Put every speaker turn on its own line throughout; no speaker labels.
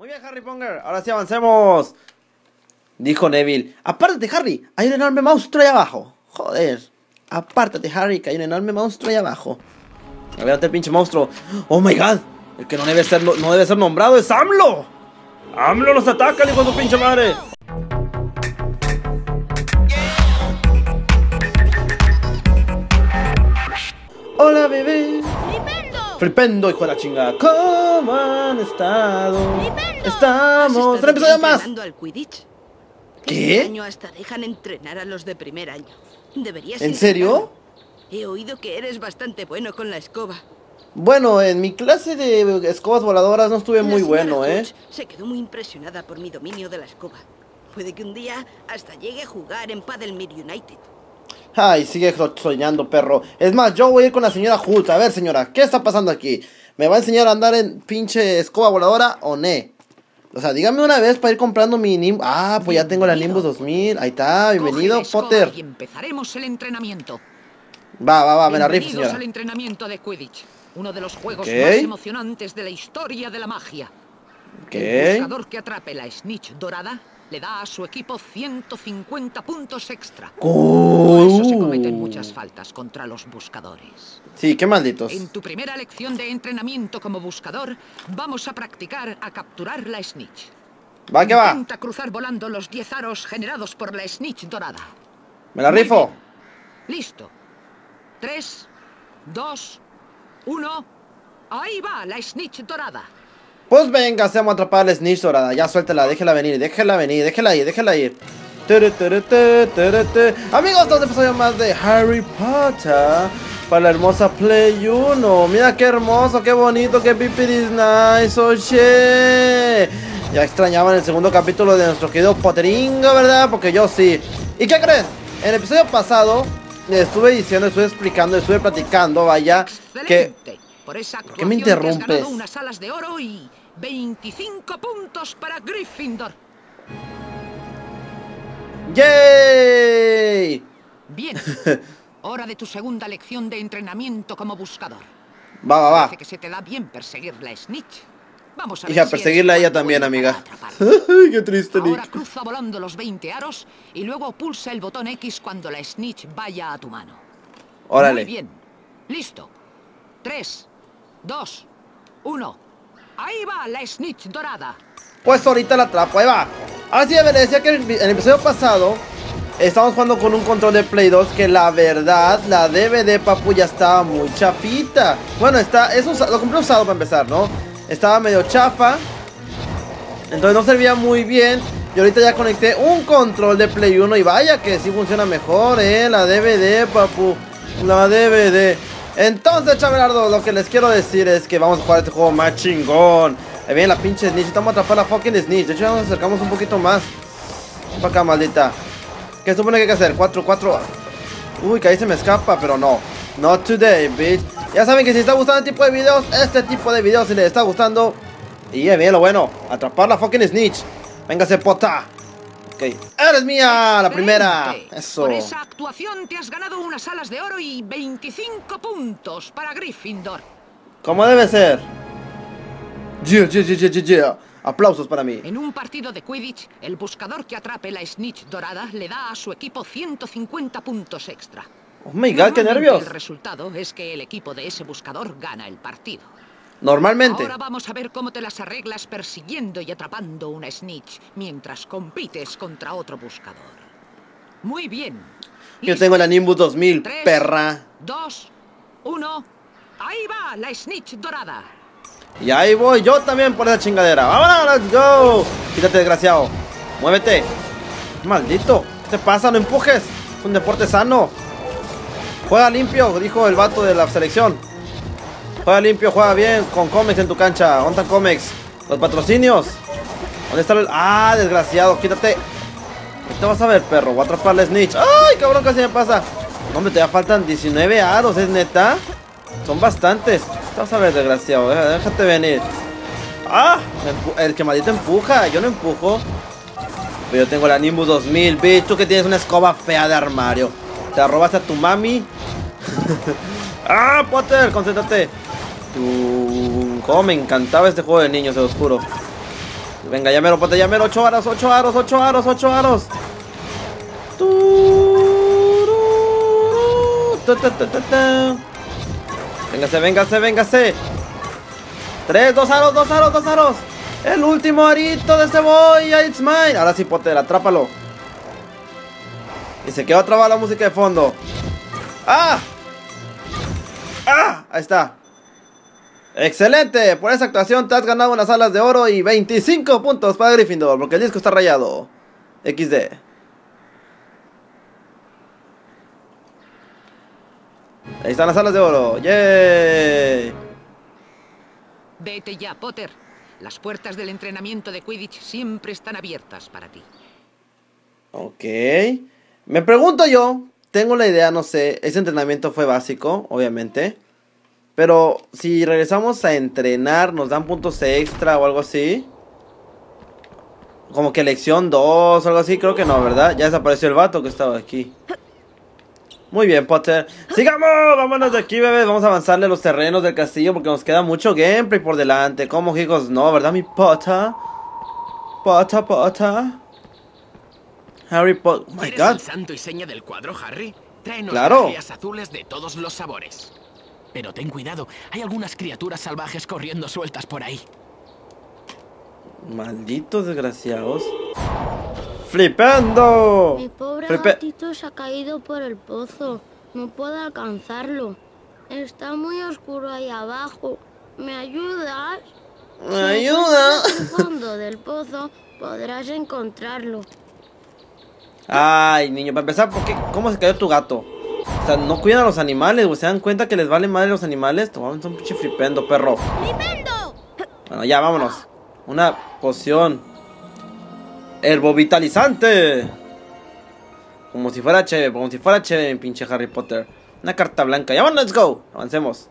Muy bien, Harry Ponger. Ahora sí avancemos. Dijo Neville. Apártate, Harry. Hay un enorme monstruo ahí abajo. Joder. Apártate, Harry, que hay un enorme monstruo ahí abajo. A ver, el pinche monstruo. Oh my god. El que no debe ser, no debe ser nombrado es AMLO. AMLO los ataca, hijo de su pinche madre.
¡Flipendo!
Hijo de la chingada. ¿Cómo han estado?
¡Flipendo!
Estamos.
¿Has
¡Tres episodios
estado
más!
al Quidditch?
¿Qué?
Este año hasta dejan entrenar a los de primer año. Deberías
¿En serio?
He oído que eres bastante bueno con la escoba.
Bueno, en mi clase de escobas voladoras no estuve muy bueno, ¿eh?
Se quedó muy impresionada por mi dominio de la escoba. Puede que un día hasta llegue a jugar en Paddlemere United.
Ay, sigue soñando, perro. Es más, yo voy a ir con la señora Hood. A ver, señora, ¿qué está pasando aquí? ¿Me va a enseñar a andar en pinche escoba voladora o no? O sea, dígame una vez para ir comprando mi Nimbus. Ah, pues ya tengo la Nimbus 2000. Ahí está, bienvenido, Potter.
Y empezaremos el entrenamiento.
Va, va, va, me la rifo,
Bienvenidos al
señora.
entrenamiento de Quidditch, uno de los juegos
Ok.
más emocionantes de la historia de la magia. El
Ok.
buscador que atrape la snitch dorada le da a su equipo 150 puntos extra. Por eso se cometen muchas faltas contra los buscadores.
Sí, qué malditos.
En tu primera lección de entrenamiento como buscador, vamos a practicar a capturar la snitch.
Va, que va.
Intenta cruzar volando los 10 aros generados por la snitch dorada.
Me la rifo.
Listo. 3, 2, 1. Ahí va la snitch dorada.
Pues venga, hacemos atrapar a la Snitch dorada. Ya suéltela, déjela venir, déjela venir, déjela ir, déjela ir. Amigos, dos episodios más de Harry Potter para la hermosa Play 1. Mira qué hermoso, qué bonito, qué pipi is nice, oye. Ya extrañaban el segundo capítulo de nuestro querido Potteringo, ¿verdad? Porque yo sí. ¿Y qué creen? En el episodio pasado estuve diciendo, estuve explicando, estuve platicando, vaya, que.
Por
qué me interrumpes?
ganado unas alas de oro y 25 puntos para Gryffindor.
¡Yay!
Bien. Hora de tu segunda lección de entrenamiento como buscador.
Va, va, va.
Parece que se te da bien perseguir la snitch. Vamos a
Y a
si
perseguirla a
eres
ella también, amiga. qué triste,
Ahora
Nick.
cruza volando los 20 aros y luego pulsa el botón X cuando la snitch vaya a tu mano. Muy
Órale.
bien. Listo. 3, 2, 1. Ahí va la snitch dorada.
Pues ahorita la atrapo, ahí va. Ahora sí, a ver, decía que en el, episodio pasado estábamos jugando con un control de Play 2 que la verdad, la DVD, papu, ya estaba muy chafita. Bueno, está, es usa- lo compré usado para empezar, ¿no? Estaba medio chafa. Entonces no servía muy bien. Y ahorita ya conecté un control de Play 1 y vaya que sí funciona mejor, eh. La DVD, papu. La DVD. Entonces, chavelardo, lo que les quiero decir es que vamos a jugar este juego más chingón. Ahí viene la pinche Snitch. Estamos a atrapar la fucking Snitch. De hecho, nos acercamos un poquito más. Ven para acá, maldita. ¿Qué supone que hay que hacer? 4, 4. Uy, que ahí se me escapa, pero no. Not today, bitch. Ya saben que si está gustando este tipo de videos, este tipo de videos, si les está gustando. Y ahí viene lo bueno. Atrapar la fucking Snitch. Véngase, pota. Ok. ¡Eres mía! La primera. Eso.
Por esa actuación te has ganado unas alas de oro y 25 puntos para Gryffindor.
Como debe ser. Yeah, yeah, yeah, yeah, yeah. Aplausos para mí.
En un partido de Quidditch, el buscador que atrape la snitch dorada le da a su equipo 150 puntos extra.
Oh my god, qué nervios.
El resultado es que el equipo de ese buscador gana el partido.
Normalmente.
Ahora vamos a ver cómo te las arreglas persiguiendo y atrapando una snitch mientras compites contra otro buscador. Muy bien.
Yo tengo la Nimbus 2000,
Tres,
perra.
Dos, uno. Ahí va la snitch dorada.
Y ahí voy yo también por esa chingadera. ¡Vámonos, let's go! Quítate, desgraciado. Muévete. Maldito. ¿Qué te pasa? No empujes. Es un deporte sano. Juega limpio, dijo el vato de la selección. Juega limpio, juega bien con cómics en tu cancha. ¿Dónde están? Los patrocinios. ¿Dónde está el.? ¡Ah, desgraciado! Quítate. Te vas a ver, perro. Voy a atrapar la snitch. ¡Ay, cabrón! Casi me pasa. Hombre, te faltan 19 aros, ¿es neta? Son bastantes. Te vas a ver, desgraciado. Déjate venir. ¡Ah! El que maldito empuja. Yo no empujo. Pero yo tengo la Nimbus 2000, bitch. Tú que tienes una escoba fea de armario. Te la robaste a tu mami. ¡Ah, Potter! Concéntrate. Cómo me encantaba este juego de niños, se los juro. Venga, ya mero, Potter, ya mero. 8 aros, 8 aros, 8 aros, 8 aros. Véngase, véngase, véngase. 3, 2 aros, 2 aros, 2 aros. El último arito de cebolla, it's mine. Ahora sí, Potter, atrápalo. Y se quedó trabada la música de fondo. ¡Ah! ¡Ah! Ahí está. Excelente, por esa actuación te has ganado unas alas de oro y 25 puntos para Gryffindor, porque el disco está rayado. XD. Ahí están las alas de oro. ¡Yay!
Vete ya, Potter. Las puertas del entrenamiento de Quidditch siempre están abiertas para ti.
Ok. Me pregunto yo, tengo la idea, no sé, ese entrenamiento fue básico, obviamente. Pero si regresamos a entrenar, nos dan puntos extra o algo así. Como que lección 2 o algo así, creo que no, ¿verdad? Ya desapareció el vato que estaba aquí. Muy bien, Potter. ¡Sigamos! Vámonos de aquí, bebés. Vamos a avanzarle los terrenos del castillo porque nos queda mucho gameplay por delante. ¿Cómo, hijos? No, ¿verdad, mi Potter? Potter, Potter. Harry Potter. Oh my God.
el santo y seña del cuadro, Harry? Tráenos
Claro.
azules de todos los sabores. Pero ten cuidado, hay algunas criaturas salvajes corriendo sueltas por ahí.
Malditos desgraciados. ¡Flipendo!
Mi pobre
Flipe-
gatito se ha caído por el pozo. No puedo alcanzarlo. Está muy oscuro ahí abajo. ¿Me ayudas?
¡Me ayuda!
Si encuentras el fondo del pozo podrás encontrarlo.
Ay, niño, para empezar, ¿por qué? ¿cómo se cayó tu gato? O sea, no cuidan a los animales, güey. ¿Se dan cuenta que les vale madre los animales? Tomamos un pinche flipendo, perro.
¡Flipendo!
Bueno, ya, vámonos. Una poción. Herbovitalizante. Como si fuera chévere, como si fuera chévere, mi pinche Harry Potter. Una carta blanca. Ya, vamos, let's go. Avancemos.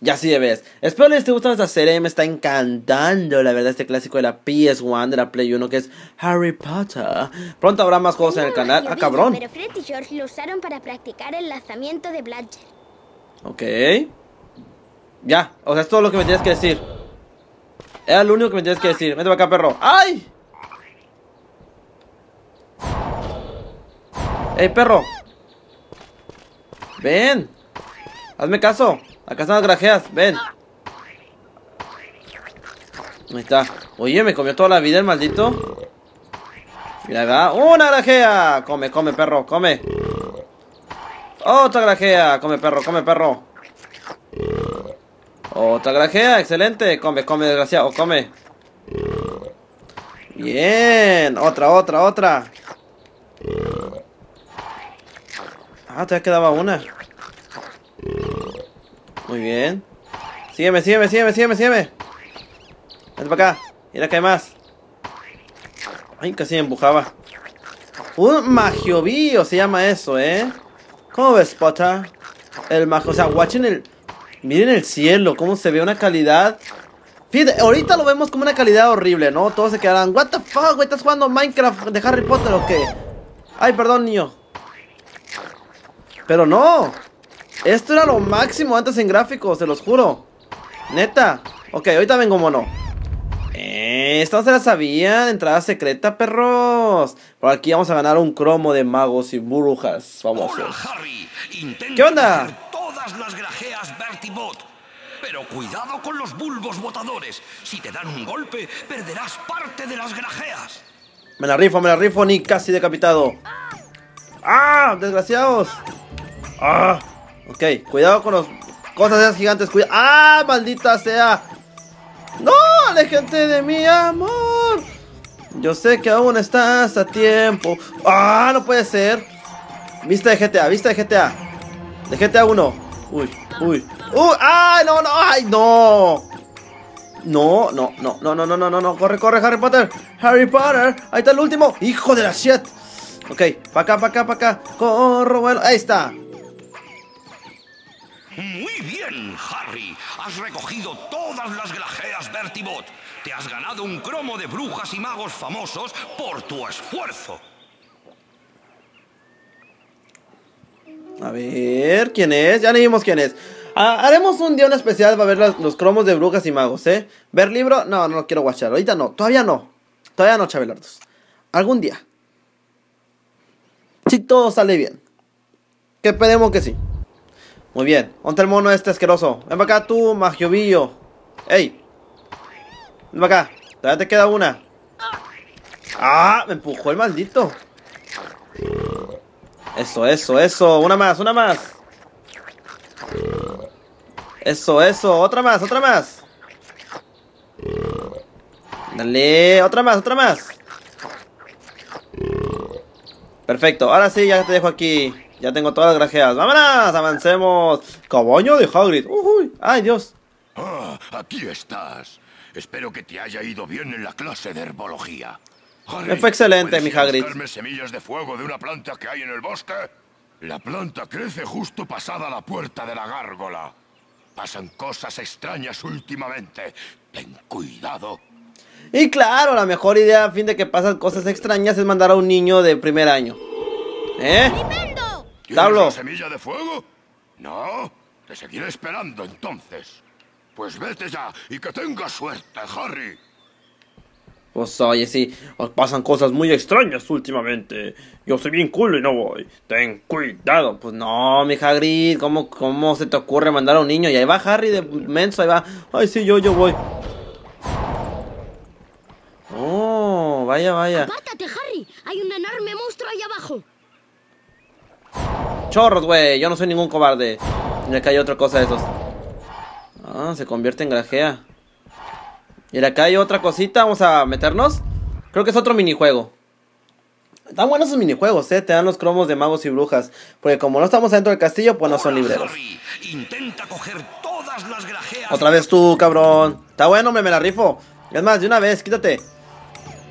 Ya sí ves. Espero les esté gustando esta serie. Me está encantando, la verdad, este clásico de la PS1, de la Play 1, que es Harry Potter. Pronto habrá más juegos en el canal. Ah, cabrón.
Pero Fred y George lo usaron para practicar el lanzamiento de Bladger.
Ok. Ya, o sea, es todo lo que me tienes que decir. Era lo único que me tienes que decir. Vente para acá, perro. ¡Ay! ¡Ey, perro! Ven. Hazme caso. Acá están las grajeas. Ven. Ahí está. Oye, me comió toda la vida el maldito. Mira, va. ¡Una grajea! Come, come, perro, come. Otra grajea. Come, perro, come, perro. Otra grajea, excelente. Come, come, desgraciado, come. Bien. Otra, otra, otra. Ah, todavía quedaba una. Muy bien. Sígueme, sígueme, sígueme, sígueme, sígueme. Vente para acá. Mira que hay más. Ay, casi empujaba. Un magiovío se llama eso, ¿eh? ¿Cómo ves, Potter? El magio, o sea, watchen el... Miren el cielo, cómo se ve una calidad. Fíjate, ahorita lo vemos como una calidad horrible, ¿no? Todos se quedarán, what the fuck, güey, ¿estás jugando Minecraft de Harry Potter o qué? Ay, perdón, niño. Pero no. Esto era lo máximo antes en gráficos, se los juro. Neta. Ok, ahorita vengo mono. Eh, Esto no se la sabían. Entrada secreta, perros. Por aquí vamos a ganar un cromo de magos y brujas
Hola,
famosos.
Harry.
¿Qué onda?
todas las grajeas Bertibot. Pero cuidado con los bulbos botadores. Si te dan un golpe, perderás parte de las grajeas.
Me la rifo, me la rifo, ni casi decapitado. ¡Ah! ¡Desgraciados! ¡Ah! Ok, cuidado con los cosas esas gigantes. Cuida ¡Ah! ¡Maldita sea! ¡No! ¡Aléjate de mi amor! Yo sé que aún estás a tiempo. ¡Ah! No puede ser. Vista de GTA, vista de GTA. De GTA 1. Uy, uy. ¡Uy! ¡Ay, no, no! ¡Ay, no! No, no, no, no, no, no, no, no. Corre, corre, Harry Potter. Harry Potter. Ahí está el último. Hijo de la shit. Ok, pa' acá, pa' acá, pa' acá. Corro, bueno. Ahí está.
Muy bien, Harry. Has recogido todas las grajeas Bertibot. Te has ganado un cromo de brujas y magos famosos por tu esfuerzo.
A ver, ¿quién es? Ya le vimos quién es. Ah, haremos un día un especial para ver los, los cromos de brujas y magos, ¿eh? ¿Ver libro? No, no lo quiero guachar. Ahorita no, todavía no. Todavía no, Chabelardos. Algún día. Si todo sale bien. Que esperemos que sí. Muy bien. Ponte el mono este asqueroso. Ven para acá tú, Magiovillo. ¡Ey! Ven para acá. Todavía te queda una. ¡Ah! Me empujó el maldito. Eso, eso, eso. Una más, una más. Eso, eso. Otra más, otra más. Dale, otra más, otra más. Perfecto, ahora sí, ya te dejo aquí. Ya tengo todas las grajeas. ¡Vámonos! ¡Avancemos! ¡Cabaño de Hagrid! ¡Uy! ¡Ay, Dios!
Ah, aquí estás. Espero que te haya ido bien en la clase de herbología. Harry,
Me fue excelente,
¿puedes
mi Hagrid.
semillas de fuego de una planta que hay en el bosque? La planta crece justo pasada la puerta de la gárgola. Pasan cosas extrañas últimamente. Ten cuidado.
Y claro, la mejor idea a fin de que pasan cosas extrañas es mandar a un niño de primer año. ¿Eh?
¿Tienes
Tablo.
la semilla de fuego? No. Te seguiré esperando entonces. Pues vete ya y que tengas suerte, Harry.
Pues oye, sí, os pasan cosas muy extrañas últimamente. Yo soy bien cool y no voy. Ten cuidado. Pues no, mi Hagrid, ¿cómo, ¿cómo se te ocurre mandar a un niño? Y ahí va Harry de menso, ahí va. Ay, sí, yo, yo voy. Oh, vaya, vaya.
¡Apártate, Harry! Hay un enorme monstruo ahí abajo.
Chorros, güey, yo no soy ningún cobarde. Mira que hay otra cosa de esos. Ah, se convierte en grajea. Y acá hay otra cosita, vamos a meternos. Creo que es otro minijuego. Están buenos esos minijuegos, eh. Te dan los cromos de magos y brujas. Porque como no estamos dentro del castillo, pues no son libreros.
Intenta coger todas las grajeas.
Otra vez tú, cabrón. Está bueno, me, me la rifo. Es más, de una vez, quítate.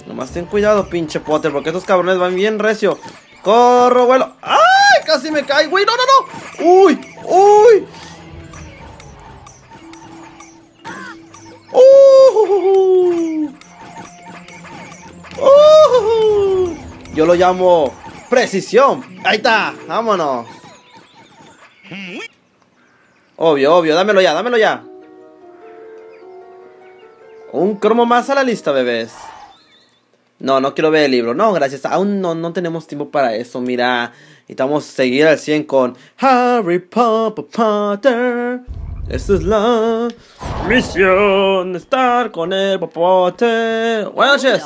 Nomás ten cuidado, pinche Potter, porque estos cabrones van bien recio. Corro, vuelo. ¡Ay! Casi me cae, güey. No, no, no. Uy, uy. Uh, uh, yo lo llamo precisión. Ahí está, vámonos. Obvio, obvio, dámelo ya, dámelo ya. Un cromo más a la lista, bebés. No, no quiero ver el libro. No, gracias. Aún no, no tenemos tiempo para eso. Mira, necesitamos seguir al 100 con Harry Potter. Potter. Esta es la misión. Estar con el popote. Buenas noches.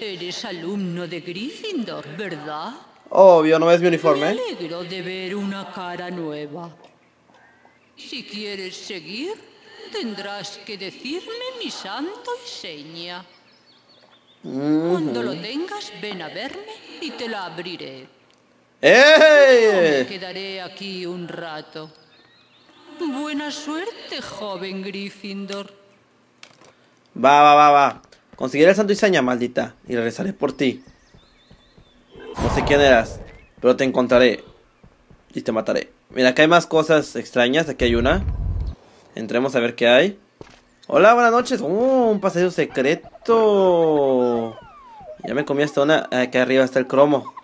Eres alumno de Gryffindor, ¿verdad?
Obvio, no ves mi
Me
uniforme.
alegro de ver una cara nueva. Si quieres seguir, tendrás que decirme mi santo y seña. Cuando lo tengas, ven a verme y te la abriré. Me
¡Ey!
quedaré aquí un rato. Buena suerte, joven Gryffindor.
Va, va, va, va. Conseguiré el santo y seña, maldita. Y regresaré por ti. No sé quién eras, pero te encontraré. Y te mataré. Mira, acá hay más cosas extrañas. Aquí hay una. Entremos a ver qué hay. Hola, buenas noches. Oh, un paseo secreto. Ya me comí hasta una. Aquí arriba está el cromo.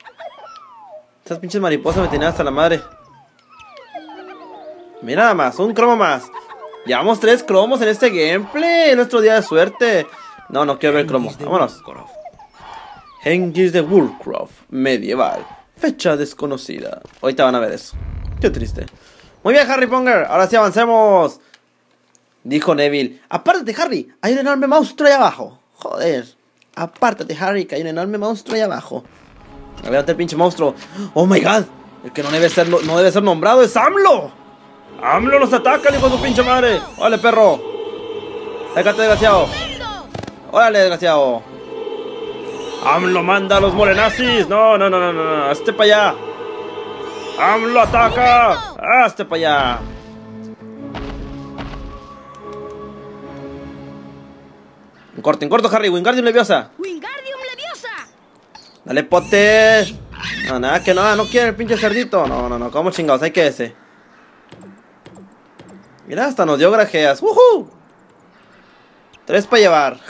Estas pinches mariposas me tenían hasta la madre. Mira nada más, un cromo más. Llevamos tres cromos en este gameplay. Nuestro día de suerte. No, no quiero ver cromos. Vámonos. Hengis de Woolcroft. Medieval. Fecha desconocida. Ahorita van a ver eso. Qué triste. Muy bien, Harry Ponger. Ahora sí avancemos. Dijo Neville. Apártate, Harry. Hay un enorme monstruo ahí abajo. Joder. Apártate, Harry, que hay un enorme monstruo ahí abajo. A ver, el pinche monstruo. Oh my god. El que no debe ser, no debe ser nombrado es AMLO. AMLO nos ataca, hijo de su pinche madre. Órale, perro. Sácate, desgraciado. Órale, desgraciado. AMLO manda a los morenazis. No, no, no, no. no. Hazte para allá. AMLO ataca. Hazte para allá. En corto, en corto, Harry. Wingardium Leviosa.
¡Wingardium Leviosa!
Dale, pote. No, nada, que no, no quiere el pinche cerdito. No, no, no, como chingados, hay que ese. Mira, hasta nos dio grajeas. ¡Woohoo! Tres para llevar.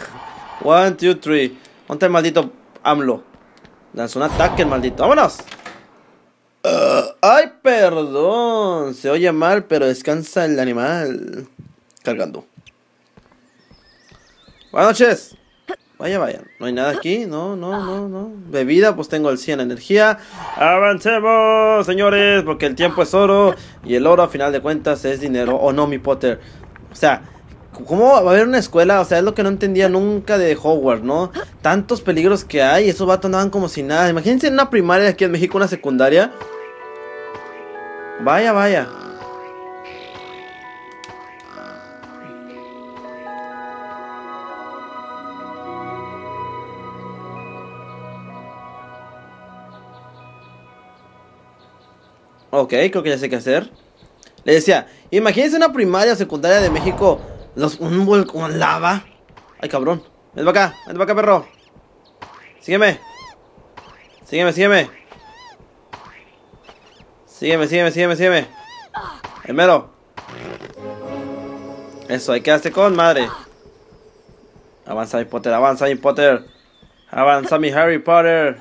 One, two, three. Ponte el maldito AMLO. Lanzó un ataque el maldito. ¡Vámonos! Uh. Ay, perdón. Se oye mal, pero descansa el animal. Cargando. Buenas noches. Vaya, vaya. No hay nada aquí. No, no, no, no. Bebida, pues tengo el 100 energía. Avancemos, señores, porque el tiempo es oro. Y el oro, a final de cuentas, es dinero. O no, mi Potter. O sea, ¿cómo va a haber una escuela? O sea, es lo que no entendía nunca de Hogwarts, ¿no? Tantos peligros que hay. Esos vatos andaban como si nada. Imagínense en una primaria aquí en México, una secundaria. Vaya, vaya. Ok, creo que ya sé qué hacer. Le decía, imagínense una primaria o secundaria de México. Los, un volcán lava. Ay, cabrón. Ven para acá, ven para acá, perro. Sígueme. Sígueme, sígueme. Sígueme, sígueme, sígueme, sígueme. El mero. Eso, hay que hacer con madre. Avanza mi Potter, avanza mi Potter. Avanza mi Harry Potter.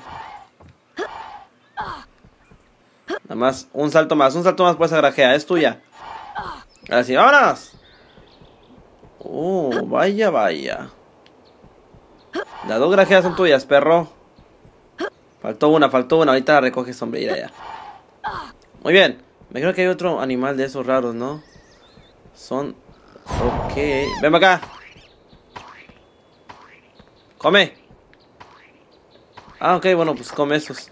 Nada más, un salto más, un salto más pues grajea, es tuya. Ahora sí, vámonos. Oh, vaya, vaya. Las dos grajeas son tuyas, perro. Faltó una, faltó una. Ahorita la recoges, hombre, ya. Muy bien. Me creo que hay otro animal de esos raros, ¿no? Son... Ok. Ven acá. Come. Ah, ok, bueno, pues come esos.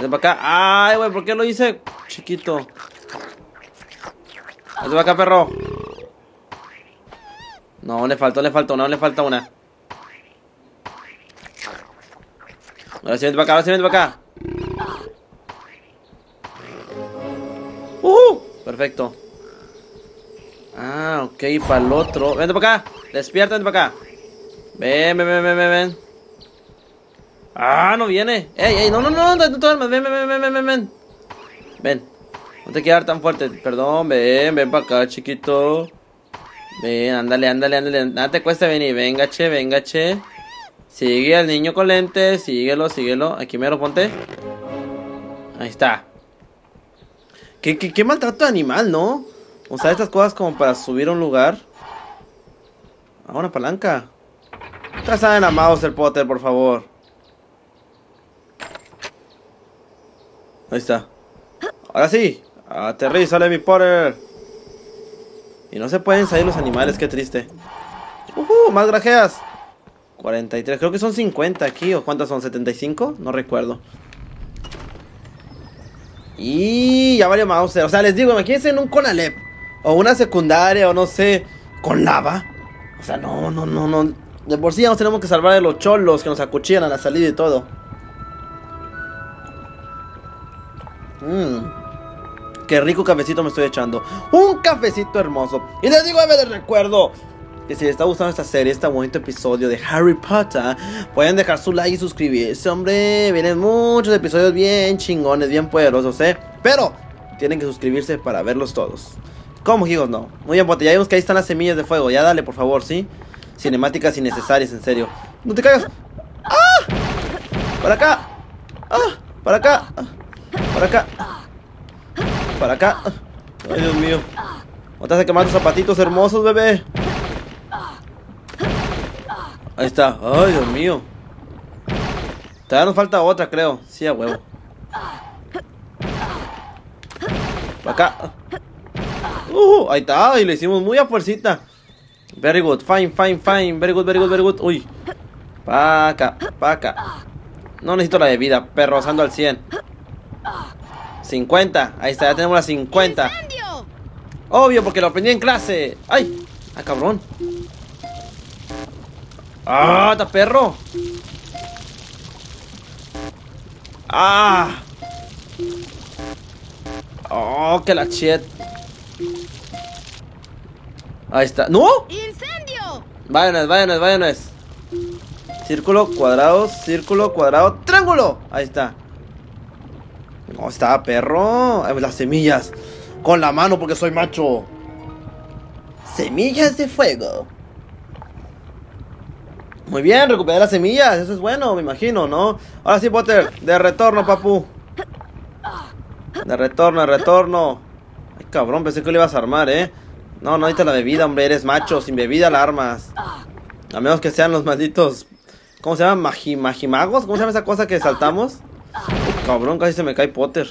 Ven para acá. Ay, güey, ¿por qué lo hice chiquito? Ven para acá, perro. No, le faltó, le faltó una, le falta una. Ahora sí, vente para acá, ahora sí, vente para acá. ¡Uh! Perfecto. Ah, ok, para el otro. Vente para acá. Despierta, vente para acá. Ven, ven, ven, ven, ven. Ah, no viene. Ey, ey, no, no, no, no, no, no, ven, ven, ven, ven, ven, ven. Ven. No te quieras tan fuerte. Perdón, ven, ven para acá, chiquito. Ven, ándale, ándale, ándale. Nada te cuesta venir. Venga, che, venga, che. Sigue al niño con lentes. Síguelo, síguelo. Aquí mero, ponte. Ahí está. ¿Qué, qué, qué maltrato de animal, ¿no? Usar estas cosas como para subir a un lugar. Ah, una palanca. Trazaden a Mauser Potter, por favor. Ahí está. Ahora sí. Aterrízale, mi Potter. Y no se pueden salir los animales, qué triste. Uh, más grajeas. 43, creo que son 50 aquí. ¿O cuántas son? ¿75? No recuerdo. Y ya valió Mauser. O sea, les digo, imagínense en un Conalep. O una secundaria, o no sé. Con lava. O sea, no, no, no, no. De por sí ya nos tenemos que salvar de los cholos que nos acuchillan a la salida y todo. Mmm. Qué rico cafecito me estoy echando. Un cafecito hermoso. Y les digo, de recuerdo que si les está gustando esta serie, este bonito episodio de Harry Potter, pueden dejar su like y suscribirse, hombre. Vienen muchos episodios bien chingones, bien poderosos, ¿eh? Pero tienen que suscribirse para verlos todos. ¿Cómo, hijos? No. Muy bien, Potter. Ya vimos que ahí están las semillas de fuego. Ya dale, por favor, ¿sí? Cinemáticas innecesarias, en serio. ¡No te caigas! ¡Ah! ¡Para acá! ¡Ah! ¡Para acá! ¡Ah! ¡Para acá! Para acá. Ay, Dios mío. ¿No te hace quemar tus zapatitos hermosos, bebé? Ahí está. Ay, Dios mío. Todavía nos falta otra, creo. Sí, a huevo. Para acá. Uh, ahí está. Y lo hicimos muy a fuercita. Very good. Fine, fine, fine. Very good, very good, very good. Uy. Pa' acá, pa' acá. No necesito la bebida. Perro, asando al 100. 50. Ahí está, ya tenemos la 50.
¡Incendio!
Obvio, porque lo aprendí en clase. ¡Ay! ¡Ah, cabrón! ¡Ah, está perro! ¡Ah! ¡Oh, que la shit! Ahí está. ¡No!
¡Incendio!
Váyanos, váyanos, váyanos. Círculo, cuadrado, círculo, cuadrado, triángulo. Ahí está. No, está perro. Las semillas. Con la mano porque soy macho. Semillas de fuego. Muy bien, recuperé las semillas, eso es bueno, me imagino, ¿no? Ahora sí, Potter, de retorno, papu. De retorno, de retorno. Ay, cabrón, pensé que lo ibas a armar, ¿eh? No, no necesitas la bebida, hombre, eres macho, sin bebida la armas. A menos que sean los malditos... ¿Cómo se llama? Magi, ¿Magimagos? ¿Cómo se llama esa cosa que saltamos? Cabrón, casi se me cae Potter.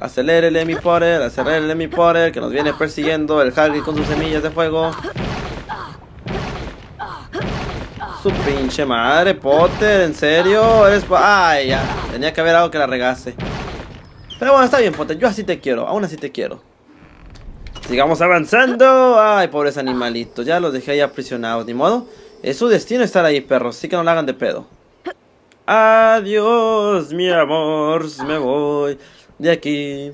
Acelérele mi Potter, acelérele mi Potter, que nos viene persiguiendo el Hagrid con sus semillas de fuego. Su pinche madre, Potter, ¿en serio? Eres Ay, ya, tenía que haber algo que la regase. Pero bueno, está bien, Potter, yo así te quiero, aún así te quiero. Sigamos avanzando. Ay, pobres animalitos, ya los dejé ahí aprisionados, ni modo. Es su destino estar ahí, perros, así que no la hagan de pedo. Adiós, mi amor, me voy de aquí.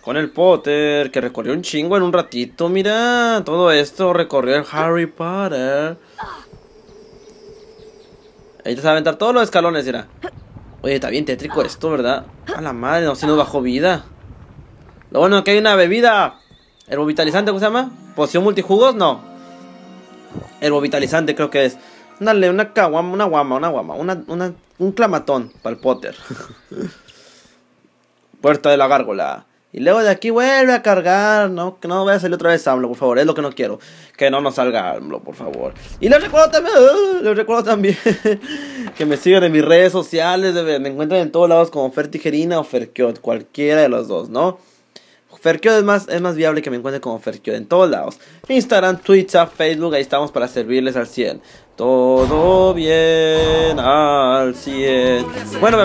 Con el Potter, que recorrió un chingo en un ratito, mira. Todo esto recorrió el Harry Potter. Ahí te va a aventar todos los escalones, mira. Oye, está bien tétrico esto, ¿verdad? A la madre, no, si nos bajó vida. Lo bueno es que hay una bebida. El vitalizante, ¿cómo se llama? ¿Poción multijugos? No. El vitalizante creo que es. Dale, una caguama, una guama, una guama, una, una, un clamatón para el Potter. Puerta de la gárgola. Y luego de aquí vuelve a cargar, ¿no? Que no vaya a salir otra vez AMLO, por favor. Es lo que no quiero. Que no nos salga AMLO, por favor. Y les recuerdo también, uh, les recuerdo también que me sigan en mis redes sociales. Me encuentran en todos lados como Fertigerina o Ferkiot. Cualquiera de los dos, ¿no? Ferkiot es más, es más viable que me encuentren como Ferkiot en todos lados. Instagram, Twitter, Facebook, ahí estamos para servirles al 100. Todo bien al 100. Bueno,